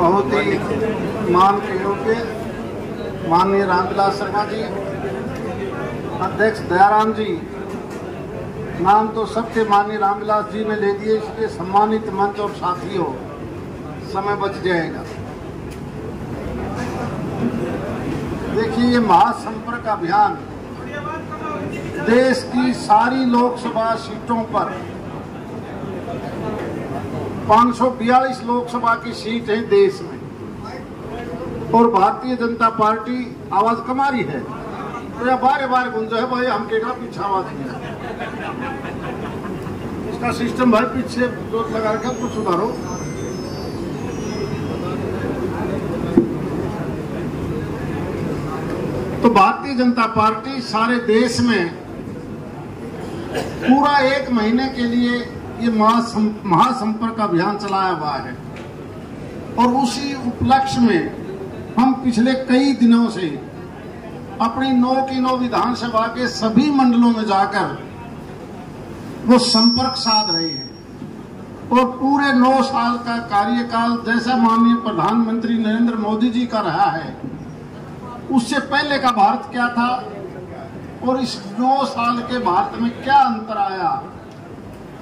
बहुत ही मान के योग्य माननीय रामविलास शर्मा जी, अध्यक्ष दयाराम जी, नाम तो सबके माननीय रामविलास जी ने ले दिए, इसलिए सम्मानित मंच और साथियों, समय बच जाएगा। देखिए, ये महासंपर्क अभियान देश की सारी लोकसभा सीटों पर 542 लोकसभा की सीट है देश में। और भारतीय जनता पार्टी आवाज़ कमा रही है। तो यह बारे बार गुंजा है, भाई हम केटा पीछे आवाज़ दिया इसका सिस्टम भाई, पीछे जो लगा रखा कुछ सुधारो। तो भारतीय जनता पार्टी सारे देश में पूरा एक महीने के लिए ये महासंपर्क अभियान चलाया हुआ है। और उसी उपलक्ष्य में हम पिछले कई दिनों से अपनी नौ की नौ विधानसभा के सभी मंडलों में जाकर वो संपर्क साध रहे हैं। और पूरे नौ साल का कार्यकाल जैसा माननीय प्रधानमंत्री नरेंद्र मोदी जी का रहा है, उससे पहले का भारत क्या था? और इस नौ साल के भारत में क्या अंतर आया?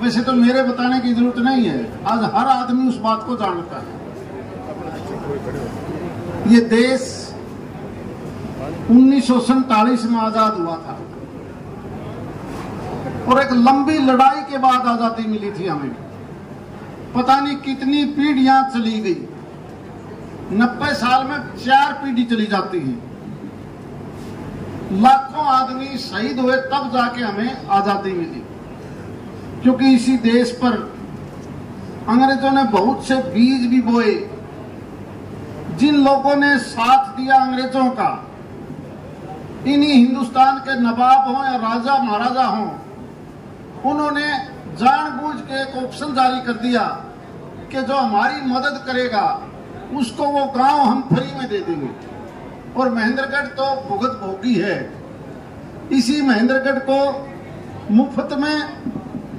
वैसे तो मेरे बताने की ज़रूरत नहीं है। आज हर आदमी उस बात को जानता है। ये देश उन्नीस में आज़ाद हुआ था। और एक लंबी लड़ाई के बाद आज़ादी मिली थी हमें। पता नहीं कितनी पीढ़ियाँ चली गई। नब्बे साल में चार पीढ़ी चली जाती है। लाखों आदमी शहीद हुए तब जाके हमें आज़ादी मिली। क्योंकि इसी देश पर अंग्रेज़ों ने बहुत से बीज भी बोए। जिन लोगों ने साथ दिया अंग्रेज़ों का, इन्हीं हिंदुस्तान के नवाब हों या राजा महाराजा हों, उन्होंने जानबूझ के एक ऑप्शन जारी कर दिया कि जो हमारी मदद करेगा, उसको वो गाँव हम फ्री में दे देंगे। और महेंद्रगढ़ तो भुगत भोगी है। इसी महेंद्रगढ़ को मुफ़्त में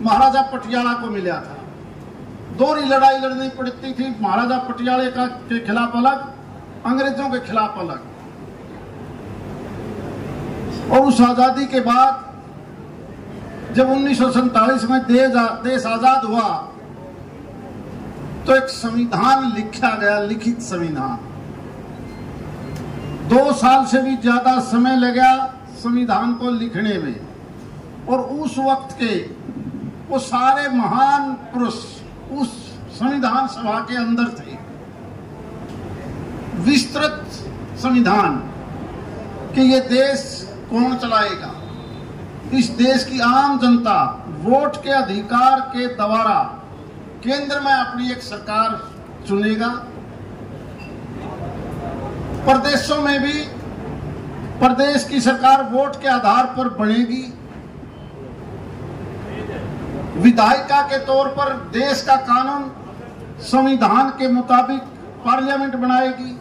महाराजा पटियाला को मिला था। दोहरी लड़ाई लड़नी पड़ती थी। महाराजा पटियाले का के खिलाफ अलग, अंग्रेज़ों के खिलाफ अलग। और उस आज़ादी के बाद, जब उन्नीस में देश आज़ाद हुआ तो एक संविधान लिखा गया, लिखित संविधान। दो साल से भी ज़्यादा समय लगा संविधान को लिखने में। और उस वक्त के वो सारे महान पुरुष उस संविधान सभा के अंदर थे। विस्तृत संविधान कि ये देश कौन चलाएगा? इस देश की आम जनता वोट के अधिकार के द्वारा केंद्र में अपनी एक सरकार चुनेगा। प्रदेशों में भी प्रदेश की सरकार वोट के आधार पर बनेगी। विधायिका के तौर पर देश का कानून, संविधान के मुताबिक पार्लियामेंट बनाएगी।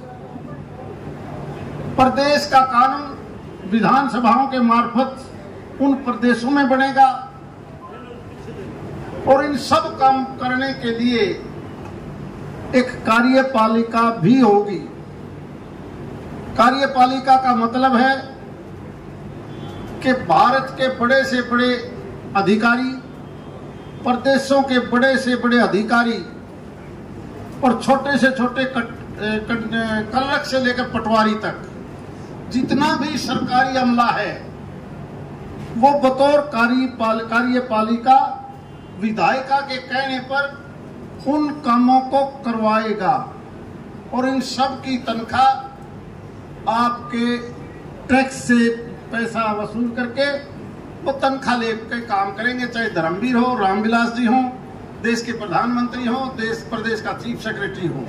प्रदेश का कानून विधानसभाओं के मार्फत उन प्रदेशों में बनेगा। और इन सब काम करने के लिए एक कार्यपालिका भी होगी। कार्यपालिका का मतलब है कि भारत के बड़े से बड़े अधिकारी प्रदेशों के बड़े से बड़े अधिकारी और छोटे से छोटे कलरक से लेकर पटवारी तक, जितना भी सरकारी अमला है, वो बतौर कार्यपालिका, विधायिका के कहने पर उन कामों को करवाएगा और इन सब की तनख्वाह आपके टैक्स से पैसा वसूल करके वो तनख्वाह लेकर काम करेंगे, चाहे धर्मवीर हो, रामविलास जी हो, देश के प्रधानमंत्री हो, देश, प्रदेश का चीफ सेक्रेटरी हो।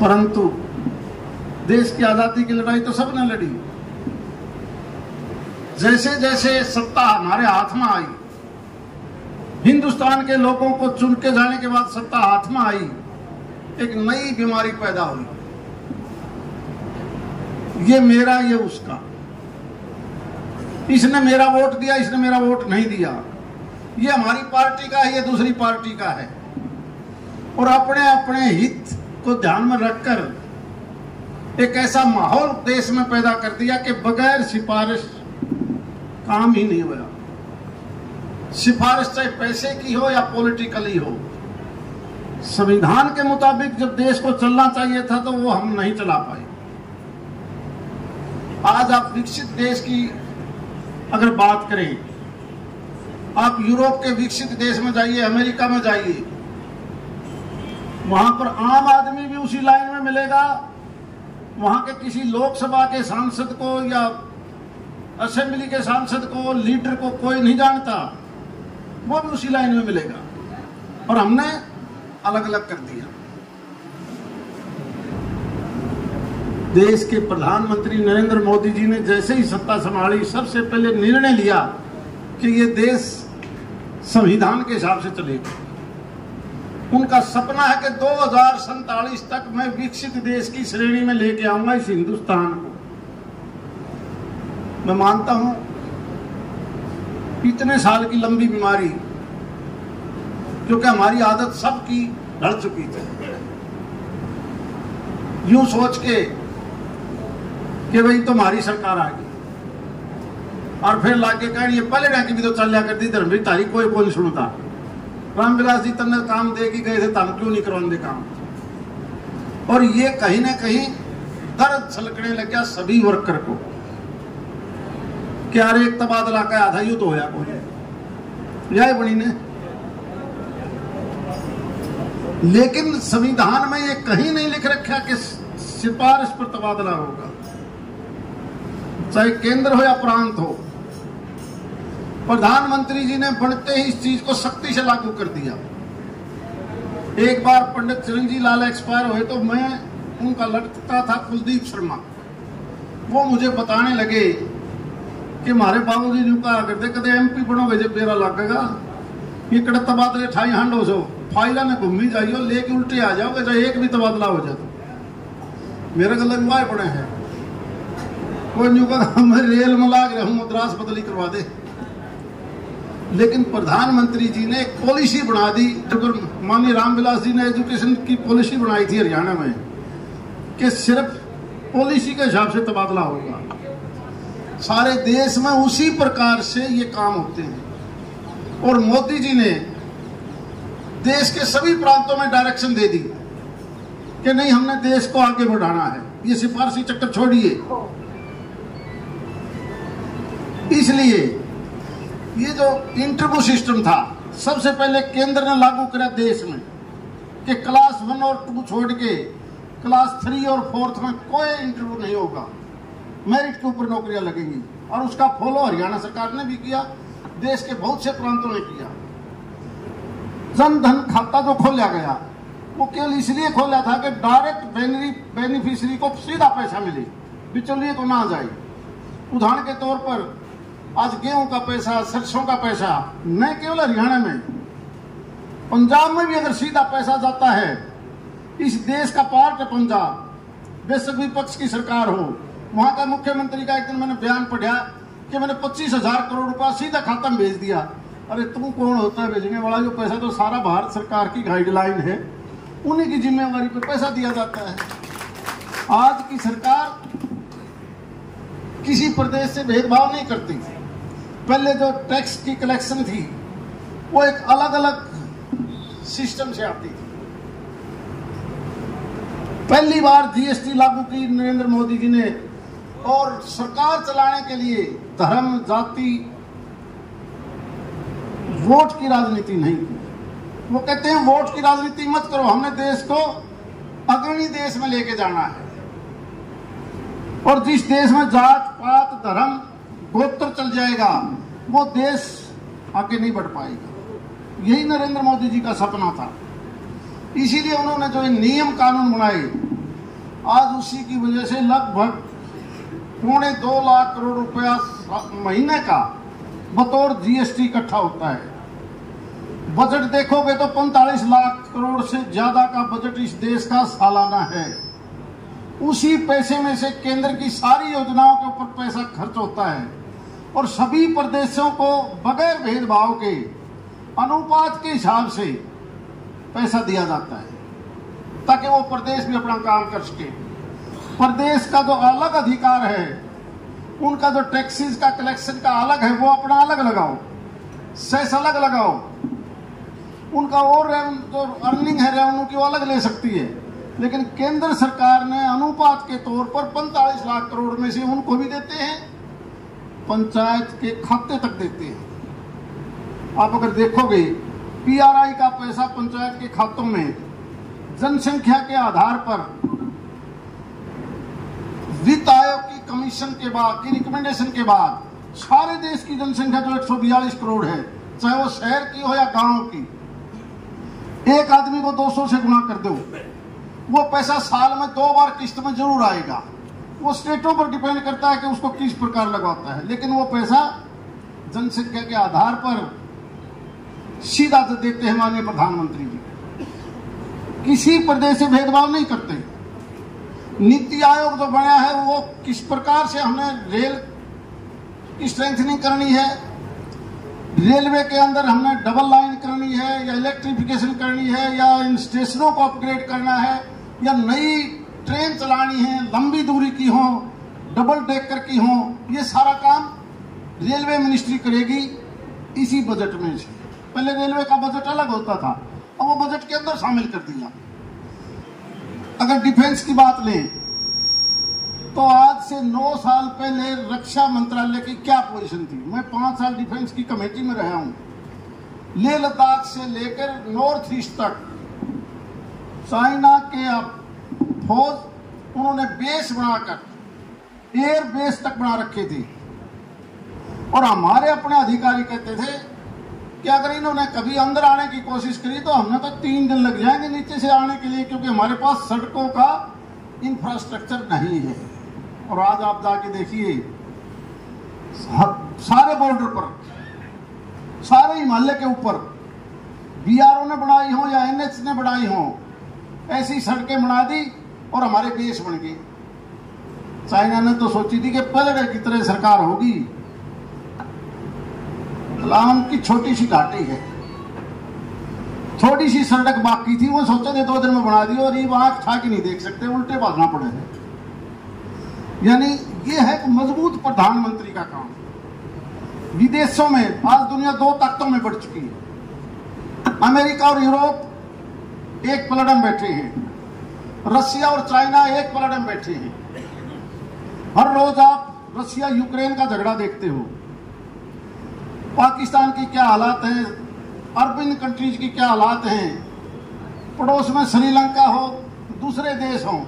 परंतु देश की आज़ादी की लड़ाई तो सबने लड़ी। जैसे जैसे सत्ता हमारे हाथ में आई, हिंदुस्तान के लोगों को चुन के जाने के बाद सत्ता हाथ में आई, एक नई बीमारी पैदा हुई। ये मेरा, ये उसका। इसने मेरा वोट दिया, इसने मेरा वोट नहीं दिया। ये हमारी पार्टी का है, ये दूसरी पार्टी का है। और अपने अपने हित को ध्यान में रखकर एक ऐसा माहौल देश में पैदा कर दिया कि बगैर सिफारिश काम ही नहीं हुआ सिफारिश चाहे पैसे की हो या पॉलिटिकली हो। संविधान के मुताबिक जब देश को चलना चाहिए था तो वो हम नहीं चला पाए। आज आप विकसित देश की अगर बात करें, आप यूरोप के विकसित देश में जाइए, अमेरिका में जाइए, वहाँ पर आम आदमी भी उसी लाइन में मिलेगा। वहाँ के किसी लोकसभा के सांसद को या असेंबली के सांसद को, लीडर को कोई नहीं जानता, वो भी उसी लाइन में मिलेगा। और हमने अलग अलग कर दिया। देश के प्रधानमंत्री नरेंद्र मोदी जी ने जैसे ही सत्ता संभाली, सबसे पहले निर्णय लिया कि ये देश संविधान के हिसाब से चलेगा। उनका सपना है कि दो तक मैं विकसित देश की श्रेणी में लेके आऊँगा इस हिंदुस्तान को। मैं मानता हूँ, इतने साल की लंबी बीमारी क्योंकि हमारी आदत सबकी ढल चुकी थी। यूँ सोच के कि भाई तुम्हारी सरकार आ गई। और फिर लाके कह पहले डाकी भी तो चल लिया करती धर्म तारी कोई नहीं सुनता। रामविलास जी तन्ने काम दे के गए थे तम क्यों नहीं करवाते काम? और ये कहीं ना कहीं दर्द छलकने लग गया सभी वर्कर को क्या एक तबादला का आधा यू तो होया कोई यह बनी ने। लेकिन संविधान में ये कहीं नहीं लिख रखा कि सिफारिश पर तबादला होगा। चाहे केंद्र हो या प्रांत हो प्रधानमंत्री जी ने बढ़ते ही इस चीज़ को सख्ती से लागू कर दिया। एक बार पंडित चिरंजी लाल एक्सपायर हुए तो मैं उनका लड़का था कुलदीप शर्मा। वो मुझे बताने लगे कि हमारे बाबू जी कहा करते कदे एमपी बनोगे जब मेरा लगेगा। ये कड़े तबादले ठाई हंड हो सो। फाइला ने घूमी जाइयो, लेके उल्टे आ जाओगे, चाहे एक भी तबादला हो जाए मेरे गलत पड़े हैं। कोई न्यू कहा मैं रेल में लाग रहा मद्रास बदली करवा दे। लेकिन प्रधानमंत्री जी ने एक पॉलिसी बना दी जो माननीय रामविलास जी ने एजुकेशन की पॉलिसी बनाई थी हरियाणा में, कि सिर्फ़ पॉलिसी के हिसाब से तबादला होगा। सारे देश में उसी प्रकार से ये काम होते हैं। और मोदी जी ने देश के सभी प्रांतों में डायरेक्शन दे दी, कि नहीं, हमने देश को आगे बढ़ाना है। ये सिफारसी चक्कर छोड़िए। इसलिए ये जो इंटरव्यू सिस्टम था, सबसे पहले केंद्र ने लागू करा देश में कि क्लास वन और टू छोड़ के क्लास थ्री और फोर्थ में कोई इंटरव्यू नहीं होगा। मेरिट के ऊपर नौकरियाँ लगेंगी। और उसका फॉलो हरियाणा सरकार ने भी किया, देश के बहुत से प्रांतों ने किया। जन धन खाता जो खोला गया, वो केवल इसलिए खोला था कि डायरेक्ट बेनिफिशियरी को सीधा पैसा मिले, बिचौलिए को ना जाए। उदाहरण के तौर पर आज गेहूँ का पैसा, सरसों का पैसा, न केवल हरियाणा में, पंजाब में भी अगर सीधा पैसा जाता है, इस देश का पार्ट है पंजाब बेशक विपक्ष की सरकार हो, वहाँ का मुख्यमंत्री का एक दिन मैंने बयान पढ़ा कि मैंने पच्चीस हज़ार करोड़ रुपया सीधा खाता में भेज दिया। अरे तुम कौन होता है भेजने वाला? जो पैसा तो सारा भारत सरकार की गाइडलाइन है, उन्हीं की जिम्मेवारी पर पैसा दिया जाता है। आज की सरकार किसी प्रदेश से भेदभाव नहीं करती। पहले जो टैक्स की कलेक्शन थी, वो एक अलग अलग सिस्टम से आती थी। पहली बार जीएसटी लागू की नरेंद्र मोदी जी ने, और सरकार चलाने के लिए धर्म, जाति, वोट की राजनीति नहीं वो कहते हैं, वोट की राजनीति मत करो, हमने देश को अग्रणी देश में लेके जाना है। और जिस देश में जात, पात, धर्म गोत्र चल जाएगा, वो देश आगे नहीं बढ़ पाएगा। यही नरेंद्र मोदी जी का सपना था। इसीलिए उन्होंने जो नियम कानून बनाए, आज उसी की वजह से लगभग पौने दो लाख करोड़ रुपया महीने का बतौर जीएसटी इकट्ठा होता है। बजट देखोगे तो पैंतालीस लाख करोड़ से ज़्यादा का बजट इस देश का सालाना है। उसी पैसे में से केंद्र की सारी योजनाओं के ऊपर पैसा खर्च होता है। और सभी प्रदेशों को बगैर भेदभाव के, अनुपात के हिसाब से पैसा दिया जाता है, ताकि वो प्रदेश भी अपना काम कर सके। प्रदेश का जो अलग अधिकार है, उनका जो टैक्सेस का कलेक्शन का अलग है, वो अपना अलग लगाओ सेस अलग लगाओ। उनका और जो अर्निंग है रेवेन्यू की वो अलग ले सकती है। लेकिन केंद्र सरकार ने अनुपात के तौर पर पैंतालीस लाख करोड़ में से उनको भी देते हैं। पंचायत के खाते तक देते हैं। आप अगर देखोगे पीआरआई का पैसा पंचायत के खातों में जनसंख्या के आधार पर वित्त आयोग की कमीशन के बाद, की रिकमेंडेशन के बाद, सारे देश की जनसंख्या जो एक सौ बयालीस करोड़ है, चाहे वो शहर की हो या गाँव की। एक आदमी को 200 से गुना कर दो। वो पैसा साल में दो बार किस्त में ज़रूर आएगा। वो स्टेटों पर डिपेंड करता है कि उसको किस प्रकार लगवाता है। लेकिन वो पैसा जनसंख्या के आधार पर सीधा तो देते हैं माननीय प्रधानमंत्री जी। किसी प्रदेश से भेदभाव नहीं करते। नीति आयोग जो बना है, वो किस प्रकार से हमने रेल की स्ट्रेंथनिंग करनी है? रेलवे के अंदर हमने डबल लाइन करनी है, या इलेक्ट्रिफिकेशन करनी है, या इन स्टेशनों को अपग्रेड करना है, या नई ट्रेन चलानी है, लंबी दूरी की हो डबल डेकर की हो, ये सारा काम रेलवे मिनिस्ट्री करेगी इसी बजट में से। पहले रेलवे का बजट अलग होता था, अब वो बजट के अंदर शामिल कर दिया। अगर डिफेंस की बात लें तो आज से नौ साल पहले रक्षा मंत्रालय की क्या पोजीशन थी? मैं पाँच साल डिफेंस की कमेटी में रहा हूँ। लेह लद्दाख से लेकर नॉर्थ ईस्ट तक, चाइना के फौज उन्होंने बेस बनाकर एयर बेस तक बना रखी थी। और हमारे अपने अधिकारी कहते थे कि अगर इन्होंने कभी अंदर आने की कोशिश करी तो हमने तो तीन दिन लग जाएँगे नीचे से आने के लिए, क्योंकि हमारे पास सड़कों का इंफ्रास्ट्रक्चर नहीं है। और आज आप जाके देखिए सारे बॉर्डर पर, सारे हिमालय के ऊपर बीआरओ ने बनाई हो या एनएच ने बनाई हो, ऐसी सड़कें बना दी और हमारे देश बन गए। चाइना ने तो सोची थी कि पलड़े की तरह सरकार होगी। लाम की छोटी सी घाटी है। थोड़ी सी सड़क बाकी थी, वो सोचा थे दो दिन में बना दी और ये वहाँ ठा के नहीं देख सकते, उल्टे भागना पड़े यानी ये है एक मज़बूत प्रधानमंत्री का काम। विदेशों में, आज दुनिया दो ताकतों में बढ़ चुकी है। अमेरिका और यूरोप एक प्लेटम बैठे हैं। रशिया और चाइना एक पलट में बैठे हैं। हर रोज आप रशिया यूक्रेन का झगड़ा देखते हो। पाकिस्तान की क्या हालात है? अरबिन कंट्रीज़ की क्या हालात हैं? पड़ोस में श्रीलंका हो, दूसरे देश हो।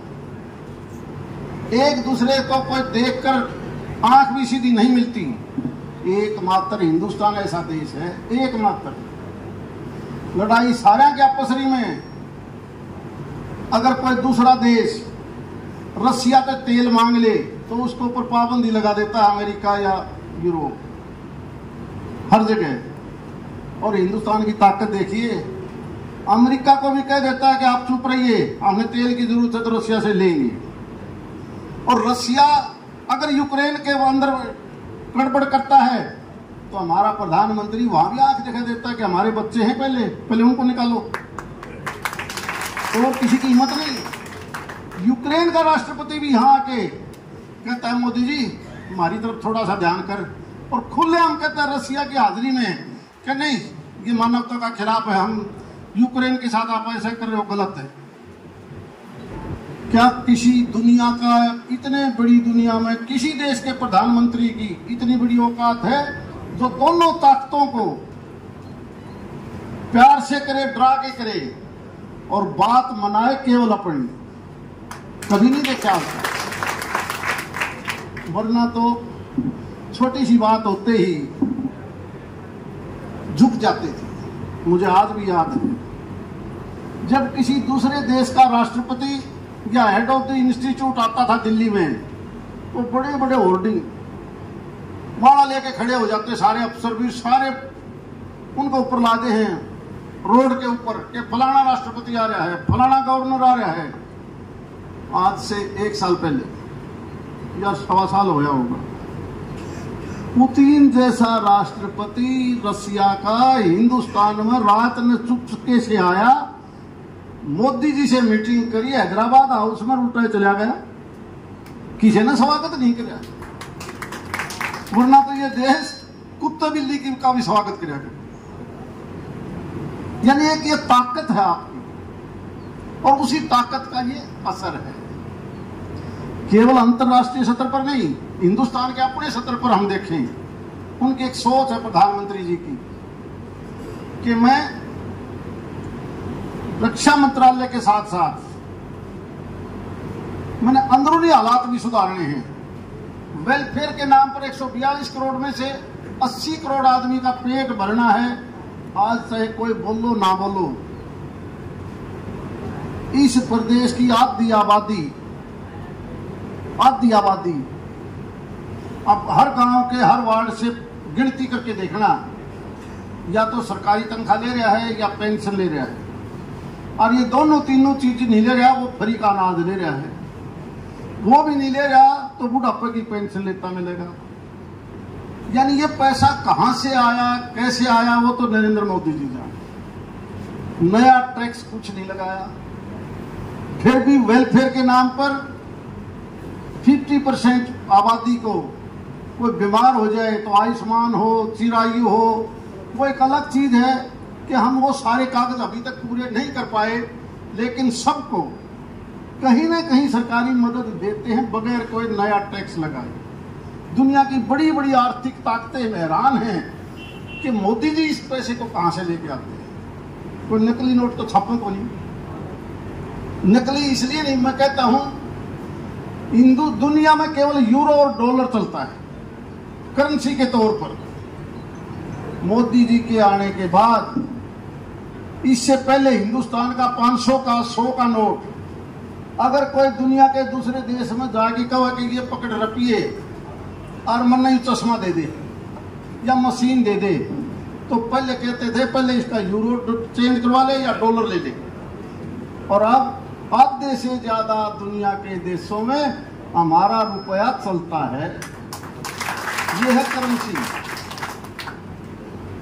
एक दूसरे को कोई देखकर आँख भी सीधी नहीं मिलती। एकमात्र हिंदुस्तान ऐसा देश है, एकमात्र। लड़ाई सारे के आपसरी में। अगर कोई दूसरा देश रसिया पे तेल मांग ले तो उसके ऊपर पाबंदी लगा देता है अमेरिका या यूरोप। हर जगह। और हिंदुस्तान की ताकत देखिए, अमेरिका को भी कह देता है कि आप चुप रहिए, हमें तेल की ज़रूरत है तो रसिया से लेंगे। और रशिया अगर यूक्रेन के अंदर गड़बड़ करता है तो हमारा प्रधानमंत्री वहाँ भी आँख दिखा देता है कि हमारे बच्चे हैं पहले पहले उनको निकालो। तो किसी की हिम्मत नहीं। यूक्रेन का राष्ट्रपति भी यहाँ आके कहता है, मोदी जी, हमारी तरफ़ थोड़ा सा ध्यान कर और खुले हम कहते हैं, रसिया की हाजिरी में कि नहीं, ये मानवता का खिलाफ है, हम यूक्रेन के साथ आप ऐसा कर रहे हो, गलत है। क्या किसी दुनिया का, इतने बड़ी दुनिया में किसी देश के प्रधानमंत्री की इतनी बड़ी औकात है जो दोनों ताकतों को प्यार से करे, डरा के करे? और बात मनाए केवल अपनी कभी नहीं देखा वरना तो छोटी सी बात होते ही झुक जाते थे। मुझे आज भी याद है। जब किसी दूसरे देश का राष्ट्रपति या हेड ऑफ़ द इंस्टीट्यूट आता था दिल्ली में तो बड़े बड़े होर्डिंग वहाँ लेके खड़े हो जाते सारे अफसर भी, सारे उनको ऊपर लाते हैं। रोड के ऊपर के फलाना राष्ट्रपति आ रहा है, फलाना गवर्नर आ रहा है। आज से एक साल पहले, या सवा साल होया होगा। पुतिन जैसा राष्ट्रपति रसिया का हिंदुस्तान में रात में चुपके से आया, मोदी जी से मीटिंग करी, हैदराबाद हाउस में उल्टा चला गया। किसी ने स्वागत नहीं किया। वरना तो ये देश कुत्ते बिल्ली का भी स्वागत किया यानी एक ये ताकत है आपकी और उसी ताकत का ये असर है। केवल अंतरराष्ट्रीय स्तर पर नहीं, हिंदुस्तान के अपने स्तर पर हम देखें। उनकी एक सोच है प्रधानमंत्री जी की, कि मैं रक्षा मंत्रालय के साथ साथ मैंने अंदरूनी हालात भी सुधारने हैं। वेलफेयर के नाम पर 142 करोड़ में से 80 करोड़ आदमी का पेट भरना है। आज चाहे कोई बोलो ना बोलो, इस प्रदेश की आधी आबादी आधी आबादी, अब हर गाँव के हर वार्ड से गिनती करके देखना, या तो सरकारी तनख्वाह ले रहा है या पेंशन ले रहा है। और ये दोनों तीनों चीज़ नहीं ले रहा, वो फ्री का अनाज ले रहा है। वो भी नहीं ले रहा तो बुढ़ापे की पेंशन लेता मिलेगा। यानी ये पैसा कहाँ से आया, कैसे आया, वो तो नरेंद्र मोदी जी जाने। नया टैक्स कुछ नहीं लगाया। फिर भी वेलफेयर के नाम पर 50 परसेंट आबादी को कोई बीमार हो जाए तो आयुष्मान हो, चिरायु हो, वो एक अलग चीज़ है कि हम वो सारे कागज़ अभी तक पूरे नहीं कर पाए, लेकिन सबको कहीं ना कहीं सरकारी मदद देते हैं, बगैर कोई नया टैक्स लगाए। दुनिया की बड़ी बड़ी आर्थिक ताकतें हैरान हैं कि मोदी जी इस पैसे को कहाँ से लेके आते हैं? कोई नकली नोट तो छापे को नहीं। नकली इसलिए नहीं, मैं कहता हूँ हिंदू दुनिया में केवल यूरो और डॉलर चलता है, करेंसी के तौर पर। मोदी जी के आने के बाद, इससे पहले हिंदुस्तान का 500 का 100 का नोट, अगर कोई दुनिया के दूसरे देश में जाके कहा कि ये पकड़ रखिए? और मन नहीं चश्मा दे दे, या मशीन दे दे। तो पहले कहते थे, पहले इसका यूरो चेंज करवा ले या डॉलर ले ले। और अब आधे से ज़्यादा दुनिया के देशों में हमारा रुपया चलता है। ये है करेंसी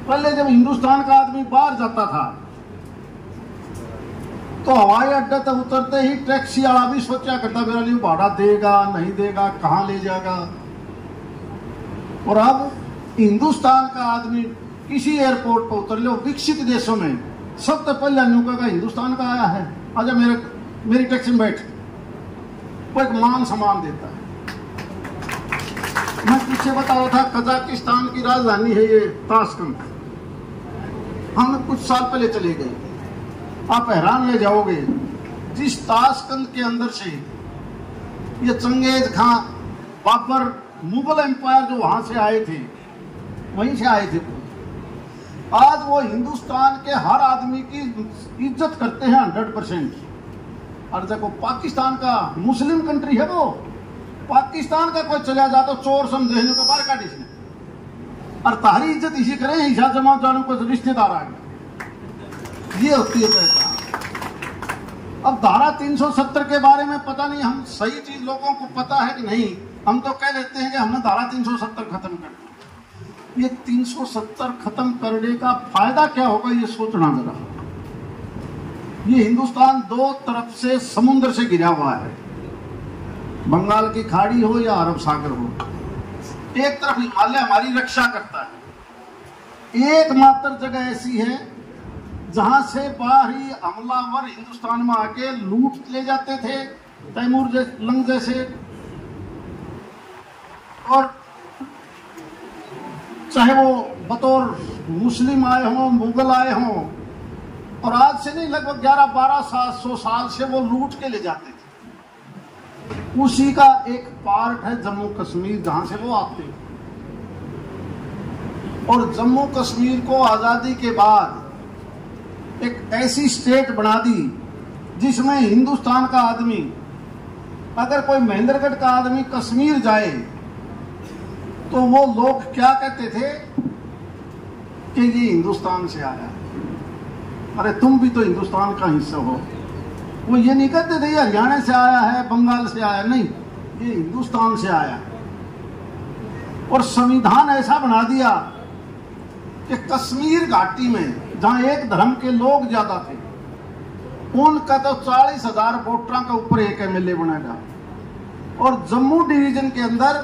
पहले जब हिंदुस्तान का आदमी बाहर जाता था तो हवाई अड्डे तक उतरते ही टैक्सी वाला भी सोचा करता, मेरा लिए भाड़ा देगा, नहीं देगा, कहाँ ले जाएगा? और अब हिंदुस्तान का आदमी किसी एयरपोर्ट पर उतर लो, विकसित देशों में। सबसे पहले न्यू का हिंदुस्तान का आया है। अच्छा मेरे, मेरी टैक्सी में बैठ। वो एक मान सम्मान देता है। मैं पीछे बता रहा था, कजाकिस्तान की राजधानी है ये ताशकंद। हम कुछ साल पहले चले गए। आप हैरान रह जाओगे, जिस ताशकंद के अंदर से ये Genghis Khan Babur Mughal empire जो वहाँ से आए थे, वहीं से आए थे आज वो हिंदुस्तान के हर आदमी की इज़्ज़त करते हैं हंड्रेड परसेंट और देखो, पाकिस्तान का मुस्लिम कंट्री है वो। पाकिस्तान का कोई चला जाए तो चोर समझे को बाहर काट इसने। और तारी इज़्ज़त इसी करें ईशा जमा जाने को रिश्तेदार आ ये होती है पहचान अब धारा 370 के बारे में पता नहीं, हम सही चीज़ लोगों को पता है कि नहीं? हम तो कह लेते हैं कि हमने धारा 370 खत्म कर दी। ये 370 खत्म करने का फ़ायदा क्या होगा, ये सोचना जरा। ये हिंदुस्तान दो तरफ़ से समुद्र से घिरा हुआ है। बंगाल की खाड़ी हो या अरब सागर हो। एक तरफ़ हिमालय हमारी रक्षा करता है। एकमात्र जगह ऐसी है जहाँ से बाहरी हमलावर हिंदुस्तान में आके लूट ले जाते थे, तैमूर जैसे लंग जैसे और चाहे वो बतौर मुस्लिम आए हों, मुगल आए हों, और आज से नहीं, लगभग ग्यारह बारह सात सौ साल से वो लूट के ले जाते थे। उसी का एक पार्ट है जम्मू कश्मीर, जहाँ से वो आते और जम्मू कश्मीर को आज़ादी के बाद एक ऐसी स्टेट बना दी, जिसमें हिंदुस्तान का आदमी, अगर कोई महेंद्रगढ़ का आदमी कश्मीर जाए तो वो लोग क्या कहते थे कि ये हिंदुस्तान से आया अरे तुम भी तो हिंदुस्तान का हिस्सा हो। वो ये नहीं कहते थे, ये हरियाणा से आया है, बंगाल से आया नहीं, ये हिंदुस्तान से आया और संविधान ऐसा बना दिया कि कश्मीर घाटी में, जहाँ एक धर्म के लोग ज़्यादा थे उनका तो चालीस हज़ार वोटरों के ऊपर एक एम एमएलए बनेगा और जम्मू डिवीज़न के अंदर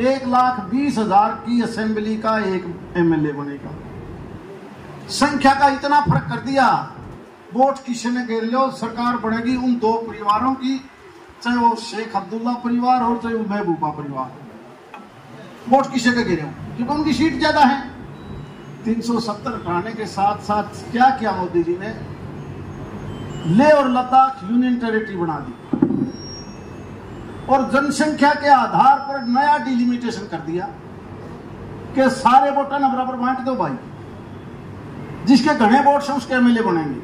एक लाख बीस हज़ार की असेंबली का एक एमएलए बनेगा। संख्या का इतना फ़र्क कर दिया, वोट किसी ने लो सरकार बनेगी उन दो परिवारों की, चाहे वो शेख अब्दुल्ला परिवार हो, चाहे वो महबूबा परिवार वोट किसे के घेरे हो क्योंकि उनकी सीट ज़्यादा है। 370 हटाने के साथ साथ क्या किया मोदी जी ने? ले और लद्दाख यूनियन टेरिटरी बना दी। और जनसंख्या के आधार पर नया डिलिमिटेशन कर दिया कि सारे वोटर ना बराबर बांट दो भाई, जिसके घने वोट हैं उसके एमएलए बनेंगे।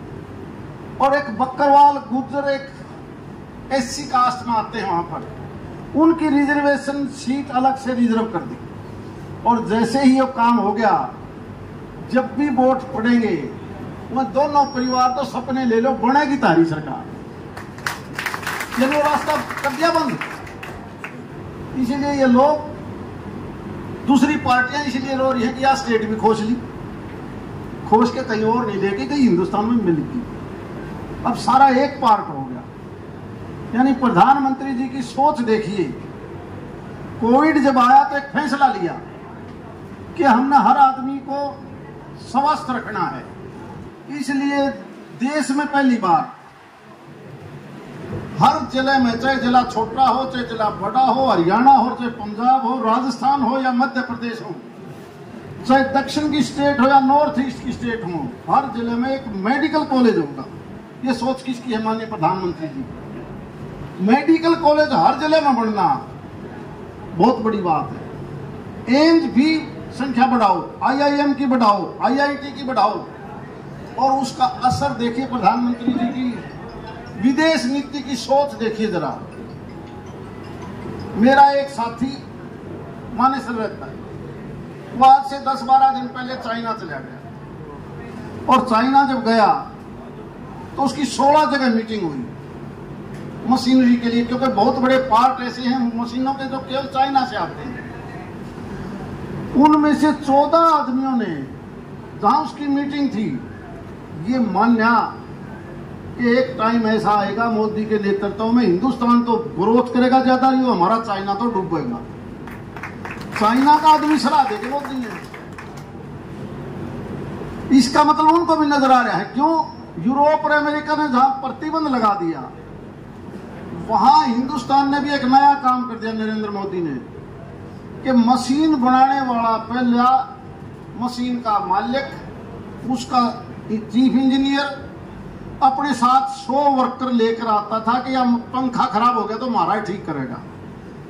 और एक बकरवाल गुजर एक एससी कास्ट में आते हैं वहाँ पर। उनकी रिजर्वेशन सीट अलग से रिज़र्व कर दी। और जैसे ही वो काम हो गया, जब भी वोट पड़ेंगे वह दोनों परिवार तो सपने ले लो, बनेगी तारी सरकार। ये वो रास्ता कर दिया बंद, इसीलिए ये लोग दूसरी पार्टियाँ इसलिए रो रही है कि यार स्टेट भी खोज ली। खोज के कहीं और नहीं, लेके कहीं हिंदुस्तान में मिल गई। अब सारा एक पार्ट हो गया। यानी प्रधानमंत्री जी की सोच देखिए। कोविड जब आया तो एक फैसला लिया कि हमने हर आदमी को स्वस्थ रखना है। इसलिए देश में पहली बार हर ज़िले में, चाहे जिला छोटा हो, चाहे जिला बड़ा हो, हरियाणा हो, चाहे पंजाब हो, राजस्थान हो या मध्य प्रदेश हो, चाहे दक्षिण की स्टेट हो या नॉर्थ ईस्ट की स्टेट हो, हर ज़िले में एक मेडिकल कॉलेज होगा। ये सोच किसकी है माननीय प्रधानमंत्री जी। मेडिकल कॉलेज हर ज़िले में बढ़ना बहुत बड़ी बात है। एम्स भी संख्या बढ़ाओ, आईआईएम की बढ़ाओ, आईआईटी की बढ़ाओ, और उसका असर देखिए प्रधानमंत्री जी की विदेश नीति की सोच देखिए जरा। मेरा एक साथी मानेसर रहता है। वो आज से 10-12 दिन पहले चाइना चला गया। और चाइना जब गया तो उसकी 16 जगह मीटिंग हुई। मशीनरी के लिए, क्योंकि बहुत बड़े पार्ट ऐसे हैं, मशीनों के जो केवल चाइना से आते हैं। उनमें से 14 आदमियों ने, जहाँ उसकी मीटिंग थी, ये मान्या कि एक टाइम ऐसा आएगा मोदी के नेतृत्व में हिंदुस्तान तो ग्रोथ करेगा ज़्यादा ही हमारा चाइना तो डूबेगा। चाइना का आदमी सलाह देते मोदी ने इसका मतलब उनको भी नज़र आ रहा है, क्यों? यूरोप और अमेरिका ने जहाँ प्रतिबंध लगा दिया, वहाँ हिंदुस्तान ने भी एक नया काम कर दिया नरेंद्र मोदी ने, कि मशीन बनाने वाला पहला मशीन का मालिक, उसका चीफ इंजीनियर अपने साथ सौ वर्कर लेकर आता था कि या पंखा खराब हो गया तो हमारा ही ठीक करेगा।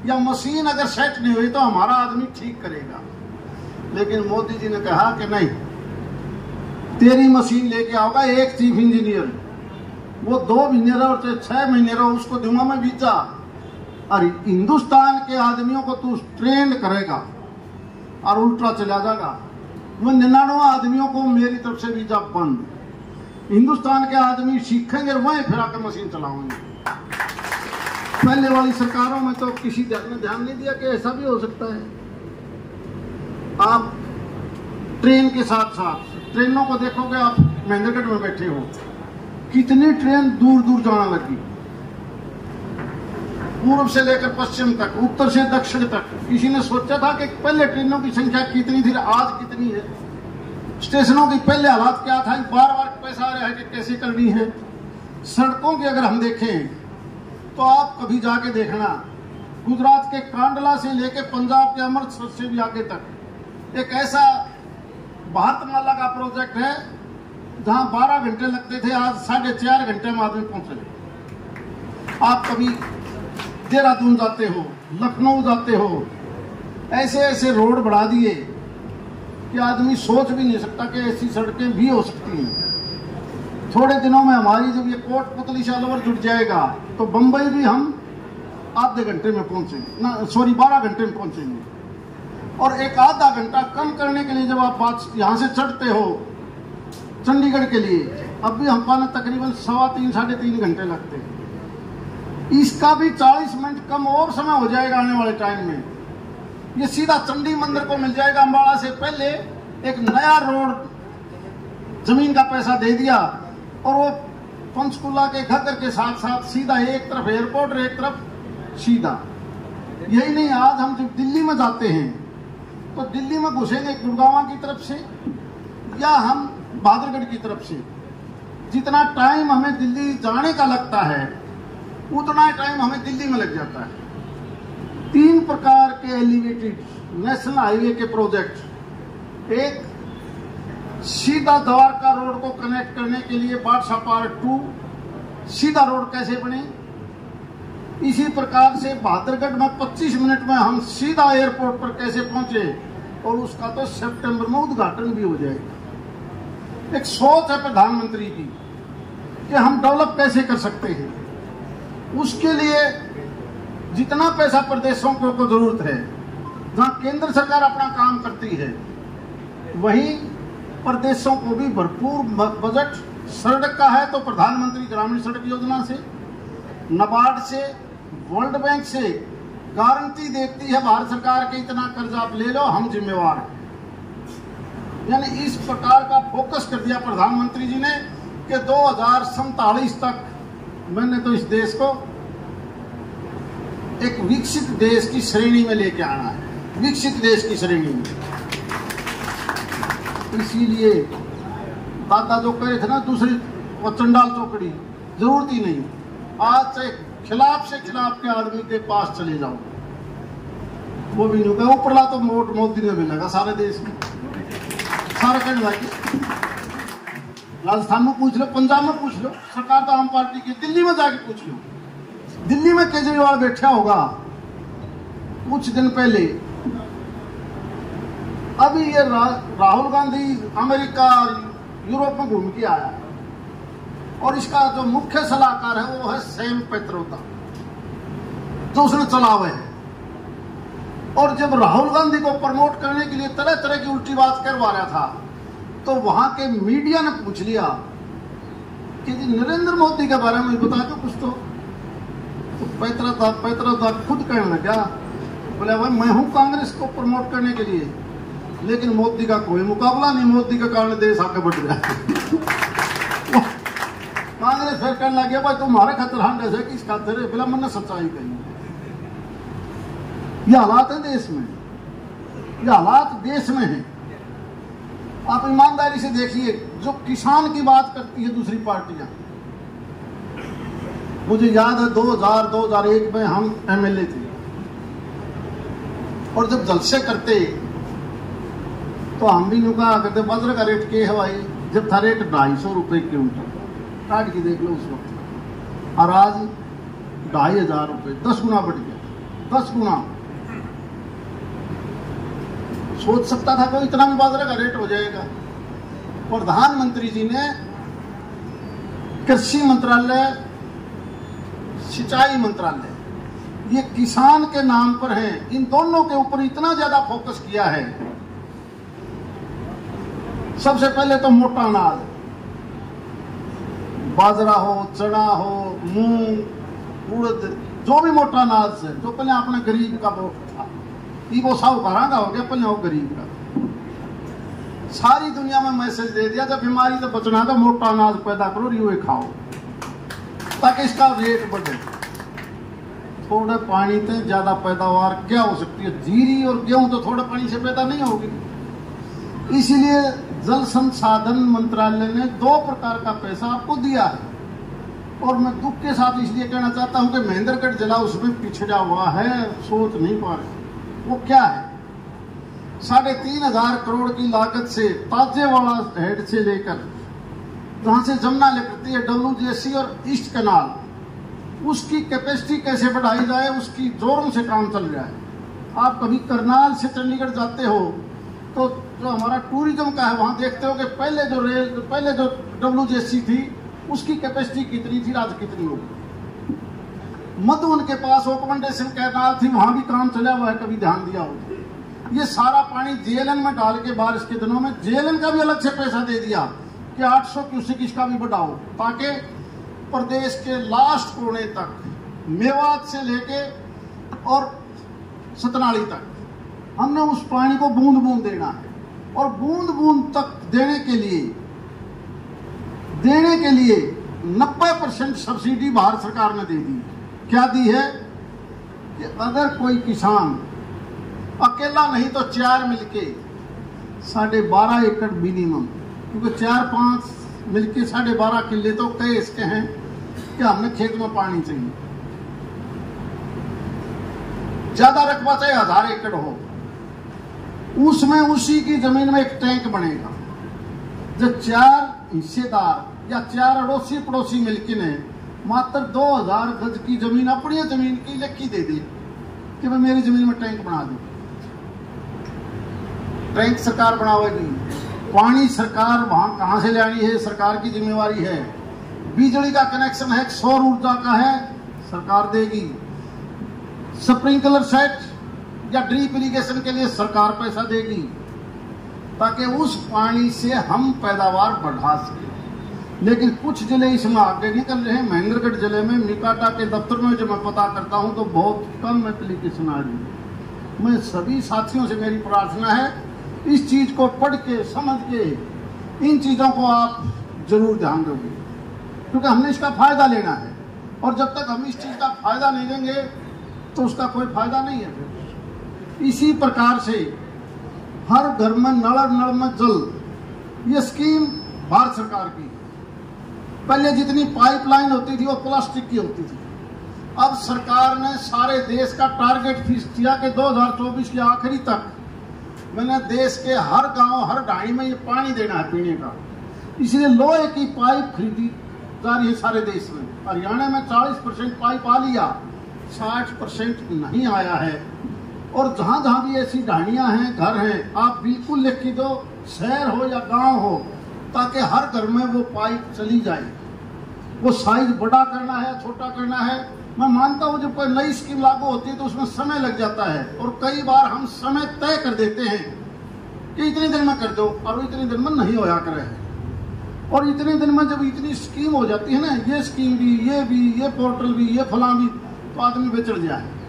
या मशीन अगर सेट नहीं हुई तो हमारा आदमी ठीक करेगा। लेकिन मोदी जी ने कहा कि नहीं, तेरी मशीन लेके आओगा, एक चीफ इंजीनियर वो दो महीने रहो चाहे छह महीने रहो, उसको दूँगा मैं वीज़ा और हिंदुस्तान के आदमियों को तू ट्रेंड करेगा और उल्टा चला जाएगा। वो निन्यानवे आदमियों को मेरी तरफ़ से वीज़ा बंद। हिंदुस्तान के आदमी सीखेंगे वहीं फिर आकर मशीन चलाओगे पहले वाली सरकारों में तो किसी ने ध्यान नहीं दिया कि ऐसा भी हो सकता है। आप ट्रेन के साथ साथ, ट्रेनों को देखोगे आप महेंद्रगढ़ में बैठे हो, कितनी ट्रेन दूर दूर जाना लगी। पूर्व से लेकर पश्चिम तक, उत्तर से दक्षिण तक, किसी ने सोचा था कि पहले ट्रेनों की संख्या कितनी थी, आज कितनी है? स्टेशनों की पहले हालात क्या था? बार बार पैसा आ रहा है कि कैसे करनी है? सड़कों की अगर हम देखें तो आप कभी जाके देखना, गुजरात के कांडला से लेके पंजाब के अमृतसर से भी आगे तक, एक ऐसा भारतमाला का प्रोजेक्ट है, जहाँ 12 घंटे लगते थे, आज साढ़े चार घंटे में आदमी पहुँचे आप कभी देहरादून जाते हो, लखनऊ जाते हो ऐसे ऐसे रोड बढ़ा दिए कि आदमी सोच भी नहीं सकता कि ऐसी सड़कें भी हो सकती हैं। थोड़े दिनों में हमारी जब ये कोट पुतली से अलवर जुट जाएगा तो बंबई भी हम आधे घंटे में पहुँचेंगे। ना सॉरी बारह घंटे में पहुँचेंगे। और एक आधा घंटा कम करने के लिए जब आप बात यहाँ से चढ़ते हो, चंडीगढ़ के लिए, अब भी हम पाना तकरीबन सवा तीन, साढ़े तीन घंटे लगते हैं। इसका भी 40 मिनट कम और समय हो जाएगा आने वाले टाइम में। ये सीधा चंडी मंदिर को मिल जाएगा अम्बाड़ा से पहले एक नया रोड ज़मीन का पैसा दे दिया और वो पंचकुला के घगर के साथ साथ सीधा एक तरफ़ एयरपोर्ट और एक तरफ़, सीधा। यही नहीं, आज हम जब दिल्ली में जाते हैं तो दिल्ली में घुसेंगे गुड़गावा की तरफ़ से या हम बहादुरगढ़ की तरफ़ से। जितना टाइम हमें दिल्ली जाने का लगता है, उतना टाइम हमें दिल्ली में लग जाता है। तीन प्रकार के एलिवेटेड नेशनल हाईवे के प्रोजेक्ट एक सीधा द्वारका रोड को कनेक्ट करने के लिए बादशाह पार्ट टू सीधा रोड कैसे बने? इसी प्रकार से बहादुरगढ़ में 25 मिनट में हम सीधा एयरपोर्ट पर कैसे पहुँचे? और उसका तो सितंबर में उद्घाटन भी हो जाएगा। एक सोच है प्रधानमंत्री की कि हम डेवलप कैसे कर सकते हैं। उसके लिए जितना पैसा प्रदेशों को, को ज़रूरत है जहाँ केंद्र सरकार अपना काम करती है वहीं प्रदेशों को भी भरपूर बजट सड़क का है तो प्रधानमंत्री ग्रामीण सड़क योजना से नबार्ड से वर्ल्ड बैंक से गारंटी देती है भारत सरकार के, इतना कर्ज आप ले लो, हम जिम्मेवार हैं। यानी इस प्रकार का फोकस कर दिया प्रधानमंत्री जी ने कि दो हज़ार तक मैंने तो इस देश को एक विकसित देश की श्रेणी में लेके आना है। विकसित देश की श्रेणी में। इसीलिए दादा जो कहे थे ना, दूसरी वो चंडाल चौकड़ी, ज़रूरत ही नहीं। आज से खिलाफ से खिलाफ के आदमी के पास चले जाओ। वो भी नहीं कहा ऊपरला तो वोट मोदी ने मिलेगा सारे देश में। सारे कहने लगे राजस्थान में पूछ लो, पंजाब में पूछ लो, सरकार तो आम पार्टी की दिल्ली में जाके पूछ लो। दिल्ली में केजरीवाल बैठा होगा, कुछ दिन पहले अभी ये रा, राहुल गांधी अमेरिका और यूरोप में घूम के आया और इसका जो मुख्य सलाहकार है वो है सैम पेत्रोदा जो उसने चला हुआ है। और जब राहुल गांधी को प्रमोट करने के लिए तरह तरह की उल्टी बात करवा रहा था तो वहाँ के मीडिया ने पूछ लिया कि नरेंद्र मोदी के बारे में बता दो कुछ तो, तो पैतरा पैतरा खुद कहने लगा बोले भाई मैं हूँ कांग्रेस को प्रमोट करने के लिए। लेकिन मोदी का कोई मुकाबला नहीं, मोदी के कारण देश आगे बढ़ गया। कांग्रेस फिर कहने लगे, भाई, तुम्हारे खतर हम ऐसे किस खातिर बोला, मैंने सच्चाई कही ये हालात है देश में। ये हालात देश में है। आप ईमानदारी से देखिए, जो किसान की बात करती है दूसरी पार्टियाँ। मुझे याद है 2000 2001 में हम एमएलए थे। और जब जलसे करते तो हम भी नुका करते बाजरे का रेट के है भाई जब था रेट ढाई सौ रुपए क्विंटल काट के देख लो उस वक्त और आज ढाई हज़ार रुपए दस गुना बढ़ गया दस गुना सोच सकता था कोई इतना भी बाजरे का रेट हो जाएगा प्रधानमंत्री जी ने कृषि मंत्रालय सिंचाई मंत्रालय ये किसान के नाम पर है इन दोनों के ऊपर इतना ज़्यादा फोकस किया है सबसे पहले तो मोटा अनाज बाजरा हो, चना हो, मूंग, उड़द, जो भी मोटा अनाज है जो पहले अपने गरीब का वो वो साहूकारा हो गया, पहले वो गरीब का। सारी दुनिया में मैसेज दे दिया, जब बीमारी तो बचना तो मोटा अनाज पैदा करो ये खाओ, ताकि इसका रेट बढ़े। थोड़े पानी से ज़्यादा पैदावार क्या हो सकती है? जीरी और गेहूँ तो थोड़े पानी से पैदा नहीं होगी। इसीलिए जल संसाधन मंत्रालय ने दो प्रकार का पैसा आपको दिया है। और मैं दुख के साथ इसलिए कहना चाहता हूँ कि महेंद्रगढ़ जिला उसमें पिछड़ा हुआ है, सोच नहीं पा रहे। वो क्या है? साढ़े तीन हज़ार करोड़ की लागत से ताजेवाड़ा हेड से लेकर जहाँ से जमुना निकलती है डब्ल्यू और ईस्ट कनाल, उसकी कैपेसिटी कैसे बढ़ाई जाए, उसकी जोरों से काम चल रहा है। आप कभी करनाल से चंडीगढ़ जाते हो तो जो हमारा टूरिज़्म का है, वहाँ देखते हो कि पहले जो रेल, पहले जो डब्ल्यू थी, उसकी कैपेसिटी कितनी थी, आज कितनी होगी? मधुबन के पास ओकमेंडेशन कैनाल थी, वहाँ भी काम चला हुआ है कभी ध्यान दिया हो। ये सारा पानी जेएलएन में डाल के बारिश के दिनों में जेएलएन का भी अलग से पैसा दे दिया कि 800 क्यूसिक इसका भी बढ़ाओ, ताकि प्रदेश के लास्ट कोने तक, मेवात से लेके और सतनाली तक, हमने उस पानी को बूंद बूंद देना है। और बूंद बूंद तक देने के लिए, देने के लिए 90 परसेंट सब्सिडी भारत सरकार ने दे दी। क्या दी है? कि अगर कोई किसान अकेला नहीं तो चार मिलके साढ़े बारह एकड़ मिनिमम क्योंकि चार पाँच मिलके साढ़े बारह किले तो कई इसके हैं कि हमें खेत में पानी चाहिए। ज़्यादा रकबा चाहे हज़ार एकड़ हो। उसमें उसी की ज़मीन में एक टैंक बनेगा, जो चार हिस्सेदार या चार अड़ोसी पड़ोसी मिलके ने मात्र दो हज़ार गज की ज़मीन, अपनी ज़मीन की लिखी दे दी कि मैं मेरी ज़मीन में टैंक बना दू। टैंक सरकार बनावेगी। पानी सरकार वहाँ कहाँ से ले लानी है? सरकार की जिम्मेवारी है। बिजली का कनेक्शन है, सौर ऊर्जा का है, सरकार देगी। स्प्रिंकलर सेट या ड्रीप इरिगेशन के लिए सरकार पैसा देगी, ताकि उस पानी से हम पैदावार बढ़ा सके। लेकिन कुछ ज़िले इसमें आगे निकल रहे हैं। महेंद्रगढ़ ज़िले में निकाटा के दफ्तर में जब मैं पता करता हूँ तो बहुत कम एप्लीकेशन आ रही है। मैं सभी साथियों से मेरी प्रार्थना है, इस चीज़ को पढ़ के, समझ के, इन चीज़ों को आप ज़रूर ध्यान दोगे, क्योंकि हमने इसका फ़ायदा लेना है। और जब तक हम इस चीज़ का फ़ायदा नहीं लेंगे तो उसका कोई फ़ायदा नहीं है फिर। इसी प्रकार से हर घर में नल नल में जल, ये स्कीम भारत सरकार की पहले जितनी पाइपलाइन होती थी, वो प्लास्टिक की होती थी। अब सरकार ने सारे देश का टारगेट फिक्स किया कि 2024 के आखिरी तक मैंने देश के हर गाँव, हर ढाई में ये पानी देना है पीने का। इसलिए लोहे की पाइप खरीदी जा रही है सारे देश में। हरियाणा में 40 परसेंट पाइप आ लिया 60 परसेंट नहीं आया है। और जहाँ जहाँ भी ऐसी ढाणियाँ हैं, घर हैं, आप बिल्कुल लिख के दो, शहर हो या गाँव हो, ताकि हर घर में वो पाइप चली जाए। वो साइज़ बड़ा करना है, छोटा करना है। मैं मानता हूँ जब कोई नई स्कीम लागू होती है तो उसमें समय लग जाता है और कई बार हम समय तय कर देते हैं कि इतने दिन में कर दो और इतने दिन में नहीं होया करे। और इतने दिन में जब इतनी स्कीम हो जाती है ना, ये स्कीम भी, ये भी, ये पोर्टल भी, ये फला भी तो आदमी बेचड़ जाए।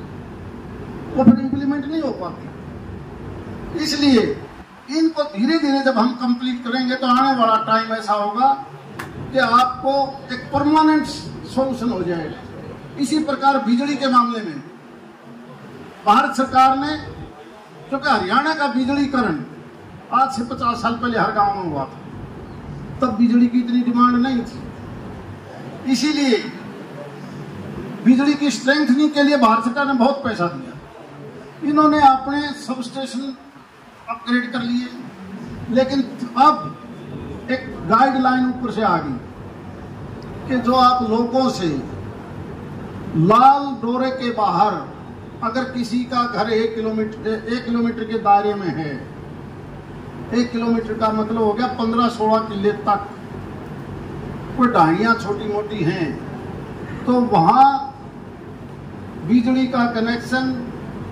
वो फिर इम्प्लीमेंट नहीं हो पाती। इसलिए इनको धीरे धीरे जब हम कंप्लीट करेंगे तो आने वाला टाइम ऐसा होगा कि आपको एक परमानेंट सॉल्यूशन हो जाएगा। इसी प्रकार बिजली के मामले में, भारत सरकार ने, क्योंकि हरियाणा का बिजलीकरण आज से पचास साल पहले हर गाँव में हुआ था, तब बिजली की इतनी डिमांड नहीं थी। इसीलिए बिजली की स्ट्रेंथनिंग के लिए भारत सरकार ने बहुत पैसा दिया। इन्होंने अपने सब स्टेशन अपग्रेड कर लिए। लेकिन अब एक गाइडलाइन ऊपर से आ गई कि जो आप लोगों से लाल डोरे के बाहर अगर किसी का घर एक किलोमीटर एक किलोमीटर के दायरे में है, एक किलोमीटर का मतलब हो गया पंद्रह सोलह किले तक, कोई ढाइयाँ छोटी मोटी हैं तो वहाँ बिजली का कनेक्शन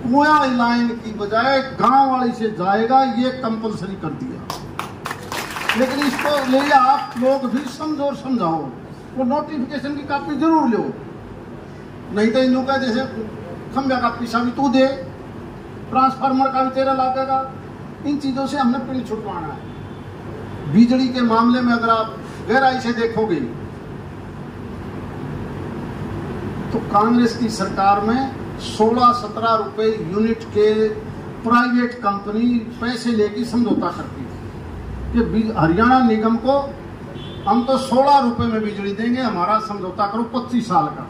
कुआ लाइन की बजाय गाँव वाली से जाएगा, ये कंपलसरी कर दिया। लेकिन इसको ले आप लोग भी समझो और समझाओ। वो नोटिफिकेशन की कापी ज़रूर लो। नहीं तो इन का जैसे खंभे का पीछा भी तू दे ट्रांसफार्मर का भी तेरा लागेगा इन चीज़ों से हमने पिंड छुटवाना है। बिजली के मामले में अगर आप गहराई से देखोगे तो कांग्रेस की सरकार में 16-17 रुपए यूनिट के प्राइवेट कंपनी पैसे लेके समझौता करती थी कि हरियाणा निगम को हम तो 16 रुपए में बिजली देंगे, हमारा समझौता करो 25 साल का।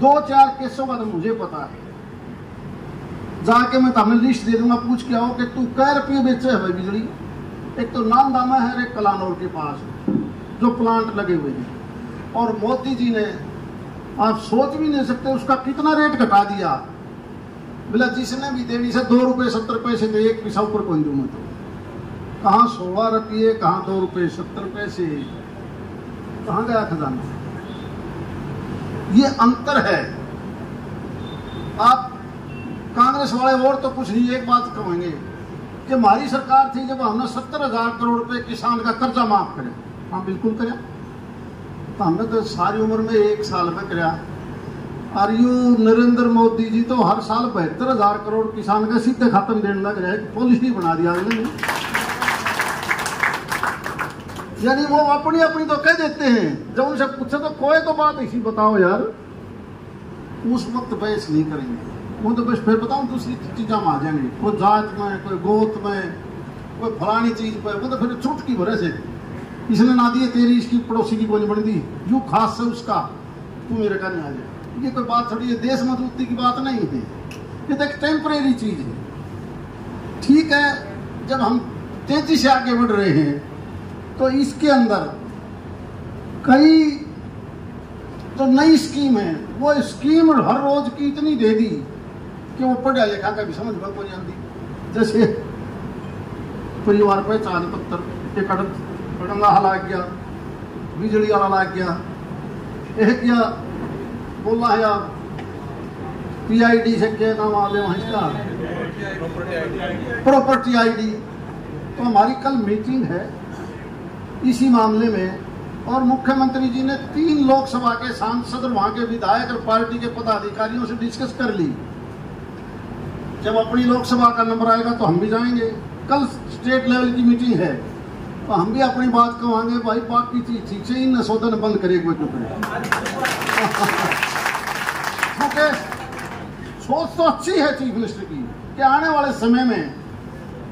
दो चार केसों का तो मुझे पता है। जाके मैं तुम्हें लिस्ट दे दूँगा, पूछ के आओ कि तू कै रुपये बेचे है बिजली? एक तो नाम दामा है एक कलानौर के पास, जो प्लांट लगे हुए हैं। और मोदी जी ने आप सोच भी नहीं सकते उसका कितना रेट घटा दिया। बोला, जिसने भी देनी से दो रुपये सत्तर पैसे थे एक पैसा ऊपर कौन दू मैं तो? कहाँ सोलह रुपये, कहाँ दो रुपये सत्तर पैसे? कहाँ गया खजाना? ये अंतर है। आप कांग्रेस वाले और तो कुछ नहीं, एक बात कहेंगे कि हमारी सरकार थी जब हमने सत्तर हज़ार करोड़ रुपए किसान का कर्जा माफ़ करे। हाँ बिल्कुल करें। हमने तो सारी उम्र में एक साल में कराया और यू नरेंद्र मोदी जी तो हर साल बहत्तर हज़ार करोड़ किसान का सीधे खत्म देने लग रहे पॉलिसी बना दिया यानी वो अपनी अपनी तो कह देते हैं। जब उनसे पूछे तो कोई तो बात ऐसी बताओ यार, उस वक्त बहस नहीं करेंगे। वो तो बस फिर बताऊँ दूसरी चीजा में आ जाएँगे। कोई जात में, कोई गोत में, कोई फलानी चीज़ पे, वो तो फिर चुटकी भरे से। इसने ना दिए, तेरी इसकी पड़ोसी की गोली बन दी। यू खास से उसका। तू मेरे का नहीं आ जाए ये कोई बात थोड़ी है, देश मजबूती की बात नहीं है। ये तो एक टेम्परेरी चीज़ है। ठीक है, जब हम तेज़ी से आगे बढ़ रहे हैं तो इसके अंदर कई जो नई स्कीम है, वो स्कीम हर रोज की इतनी दे दी कि वो पढ़ा लिखा का भी समझ में कोई जैसे परिवार पहचान पत्र एक पड़ंगा गया बिजली वाला लग गया एक क्या बोला है यार पीआईडी से क्या नाम आ गया इसका प्रॉपर्टी आईडी तो हमारी कल मीटिंग है इसी मामले में और मुख्यमंत्री जी ने तीन लोकसभा के सांसद और वहाँ के विधायक और पार्टी के पदाधिकारियों से डिस्कस कर ली जब अपनी लोकसभा का नंबर आएगा तो हम भी जाएँगे कल स्टेट लेवल की मीटिंग है हम भी अपनी बात कहेंगे, भाई, बाकी चीज़ ठीक से इन बंद करे कोई क्योंकि सोच तो अच्छी है चीफ मिनिस्टर की कि आने वाले समय में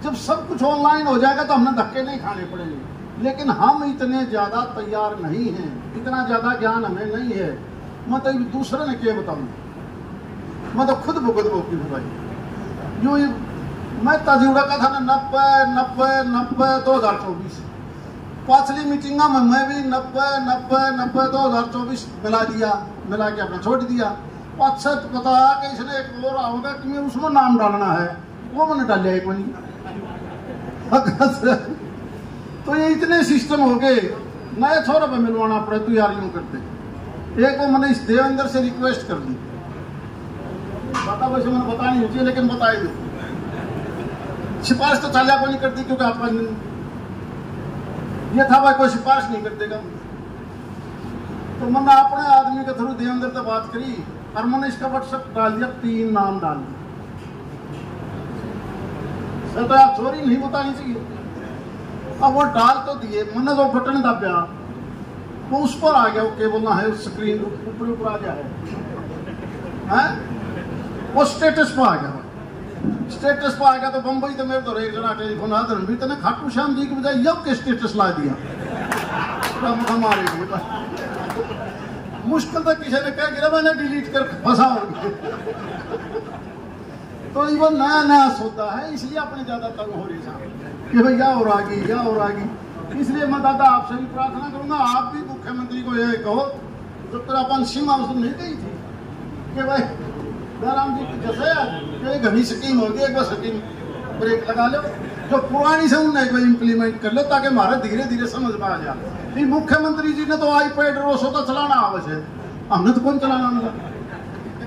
जब सब कुछ ऑनलाइन हो जाएगा तो हमने धक्के नहीं खाने पड़ेंगे। लेकिन हम इतने ज़्यादा तैयार नहीं हैं, इतना ज़्यादा ज्ञान हमें नहीं है। मैं तो दूसरे ने क्या बताऊँ। मैं तो खुद भुगत भोगी भाई। यूँ ही मैं तजुड़ा का था ना नब्बे नब्बे नब्बे, दो हज़ार चौबीस। पांचली मीटिंग में मैं भी नब्बे नब्बे नब्बे, दो हज़ार चौबीस मिला दिया, मिला के अपना छोड़ दिया। अच्छा तो पता कि इसने एक और आओगे कि मैं उसमें नाम डालना है। वो मैंने डालिया एक बनी तो ये इतने सिस्टम हो गए। नए छोरा पे मिलवाना पड़े, तू यार यूँ करते। एक वो मैंने इस देवेंद्र से रिक्वेस्ट कर दी। बता वैसे मैंने बतानी होती लेकिन बताई दो। सिफारिश तो चालिया को नहीं करती क्योंकि आपका ये था भाई, कोई सिफारिश नहीं कर देगा तो मैंने अपने आदमी के थ्रू देवेंद्र से बात करी, और मैंने इसका व्हाट्सएप डाल दिया, तीन नाम डाल दिया सर तो आप चोरी नहीं बतानी चाहिए। अब वो डाल तो दिए, मैंने जो बटन दबा वो उस पर आ गया, वो केबल ना है, स्क्रीन ऊपर ऊपर आ गया है। हैं? वो स्टेटस पर आ गया। स्टेटस आ तो बम्बई तो मेरे तो एक जना टेलीफोन आ भी। तो खाटू श्याम जी की बजाय यब के स्टेटस ला दिया। हमारे मुश्किल तो किसी ने कह गिरा मैंने डिलीट कर, फंसा तो ये नया नया सोता है, इसलिए अपने ज़्यादा तंग हो रही था कि भाई या और आ गई या और आ गई इसलिए मैं दादा आपसे भी प्रार्थना करूँगा, आप भी मुख्यमंत्री को यह कहो जब तेरा अपन सीमा उसने नहीं गई थी, कि भाई दयाराम जी की जैसे एक घनी स्कीम होगी एक बार स्कीम ब्रेक लगा लो। जो पुरानी से उन्हें एक बार इम्प्लीमेंट कर लो ताकि हमारे धीरे धीरे समझ में आ जाए। मुख्यमंत्री जी ने तो आई पैड रोज होता चलाना आवश्यक हमने तो कौन चलाना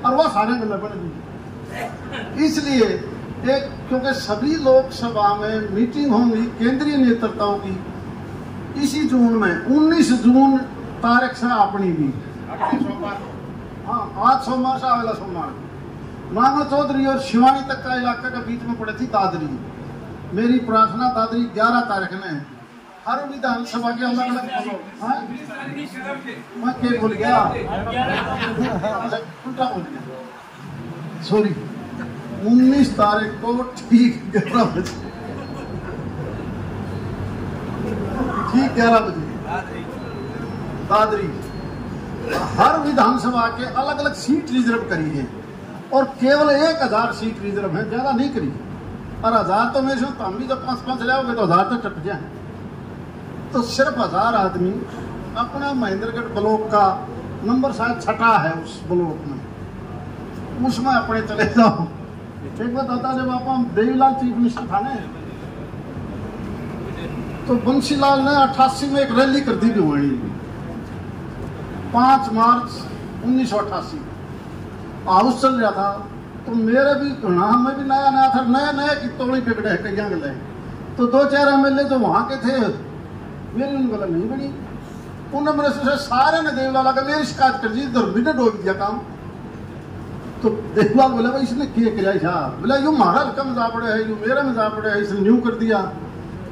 और वह सारे पड़ेगी इसलिए एक क्योंकि सभी लोकसभा में मीटिंग होंगी केंद्रीय नेतृत्वों की इसी जून में 19 जून तारीख से अपनी भी। हाँ आज सोमवार से अगला सोमवार। नांगल चौधरी और शिवानी तक का इलाका के बीच में पड़े थी दादरी। मेरी प्रार्थना दादरी 11 तारीख में हर विधानसभा के अलग अलग हाँ? मैं क्या बोल गया? उल्टा बोल गया। सॉरी उन्नीस तारीख को ठीक ग्यारह बजे। ठीक ग्यारह बजे। दादरी। हर विधानसभा के अलग अलग सीट रिज़र्व करी है। और केवल एक हज़ार सीट रिज़र्व है, ज़्यादा नहीं करी। और हज़ार तो मेरे हम भी जब पाँच पाँच लाओगे तो हज़ार तो चट जाए तो सिर्फ़ हज़ार आदमी अपना महेंद्रगढ़ ब्लॉक का नंबर शायद छठा है उस ब्लॉक में। उसमें अपने चले जाओ। एक बात आता जब आप देवीलाल चीफ मिनिस्टर था ना तो बंसीलाल ने अठासी में एक रैली कर दी भिवाड़ी पाँच मार्च उन्नीस सौ अठासी हाउस चल रहा था तो मेरे भी हाँ मैं भी नया नया था, नया नया की तोड़ी है कई गले तो दो चार एमएलए जो वहाँ के थे, मेरी उन गला नहीं बनी। उन्होंने मेरे से सारे ने देवलाल का मेरी शिकायत कर दी धर्मी ने डोब दिया काम। तो देखभाल बोला, भाई इसने किए किया था बोला, यू मारा कम जा पड़े है, यू मेरा में पड़े है, इसने न्यू कर दिया।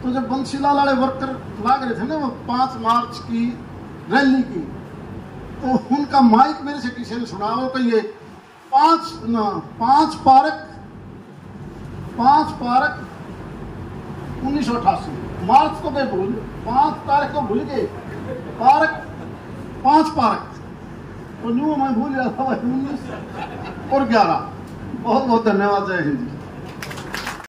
तो जब बंसीलाल वाले वर्कर लाग रहे थे ना, वो पाँच मार्च की रैली की तो उनका माइक मेरे से किसी ने सुना, वो कि ये पाँच, ना, पाँच पारक पाँच पारक उन्नीस सौ अठासी। मार्च को मैं भूल पाँच तारीख को भूल गए। पारक, पाँच पारक। तो न्यू मैं भूल गया था उन्नीस और ग्यारह। बहुत बहुत धन्यवाद, जय हिंद।